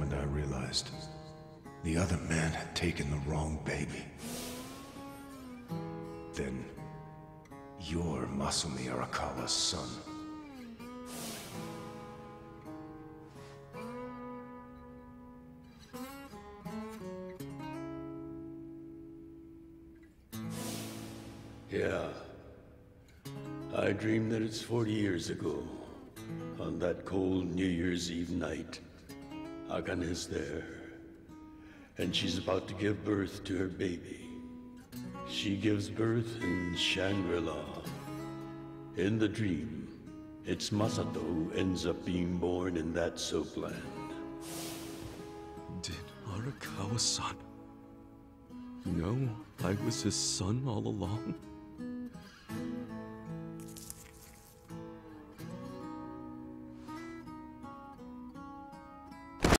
moment I realized the other man had taken the wrong baby. Then, you're Masumi Arakawa's son. Yeah. I dreamed that it's 40 years ago. On that cold New Year's Eve night. Akane's there. And she's about to give birth to her baby. She gives birth in Shangri-La. In the dream, it's Masato who ends up being born in that soapland. Did Arakawa-san know I was his son all along?